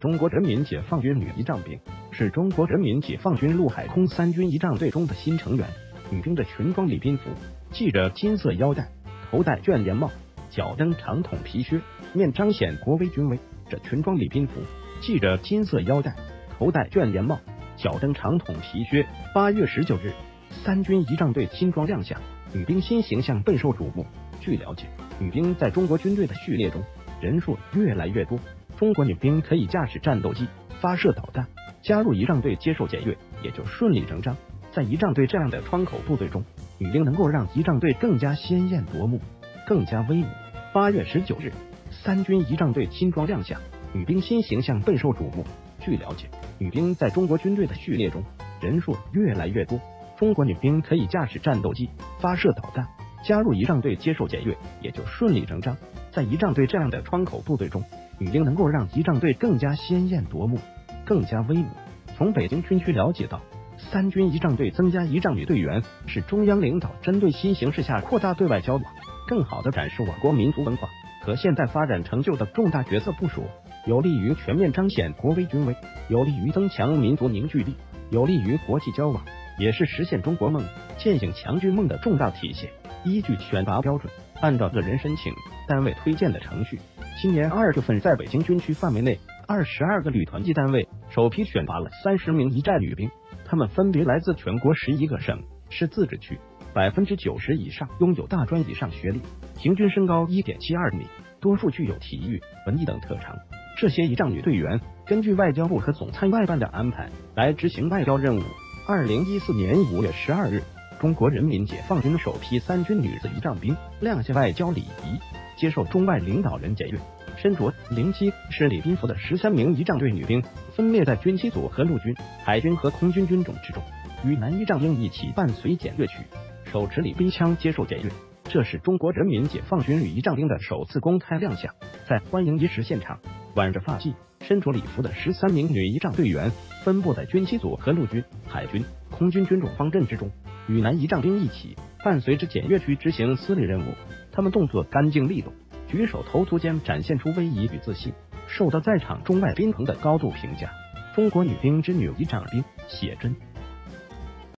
中国人民解放军女仪仗兵是中国人民解放军陆海空三军仪仗队中的新成员。女兵的裙装礼宾服，系着金色腰带，头戴卷帘帽，脚蹬长筒皮靴，面彰显国威军威。这裙装礼宾服，系着金色腰带，头戴卷帘帽，脚蹬长筒皮靴。八月十九日，三军仪仗队新装亮相，女兵新形象备受瞩目。据了解，女兵在中国军队的序列中人数越来越多。中国女兵可以驾驶战斗机、发射导弹，加入仪仗队接受检阅，也就顺理成章。在仪仗队这样的窗口部队中，女兵能够让仪仗队更加鲜艳夺目，更加威武。八月十九日，三军仪仗队新装亮相，女兵新形象备受瞩目。据了解，女兵在中国军队的序列中人数越来越多。中国女兵可以驾驶战斗机、发射导弹，加入仪仗队接受检阅，也就顺理成章。在仪仗队这样的窗口部队中，女兵能够让仪仗队更加鲜艳夺目，更加威武。从北京军区了解到，三军仪仗队增加仪仗女队员，是中央领导针对新形势下扩大对外交往，更好的展示我国民族文化和现代发展成就的重大决策部署，有利于全面彰显国威军威，有利于增强民族凝聚力，有利于国际交往，也是实现中国梦、践行强军梦的重大体现。依据选拔标准，按照个人申请、单位推荐的程序。今年二月份，在北京军区范围内，二十二个旅团级单位首批选拔了三十名仪战女兵，她们分别来自全国十一个省市自治区，百分之九十以上拥有大专以上学历，平均身高一点七二米，多数具有体育、文艺等特长。这些仪仗女队员根据外交部和总参外办的安排来执行外交任务。二零一四年五月十二日，中国人民解放军首批三军女子仪仗兵亮相外交礼仪。接受中外领导人检阅，身着零七式礼宾服的十三名仪仗队女兵分列在军机组和陆军、海军和空军军种之中，与男仪仗兵一起伴随检阅区，手持礼宾枪接受检阅。这是中国人民解放军女仪仗兵的首次公开亮相。在欢迎仪式现场，挽着发髻、身着礼服的十三名女仪仗队员分布在军机组和陆军、海军、空军军种方阵之中，与男仪仗兵一起伴随着检阅区执行司令任务。他们动作干净利落，举手投足间展现出威仪与自信，受到在场中外宾朋的高度评价。中国女兵之女仪仗兵，写真。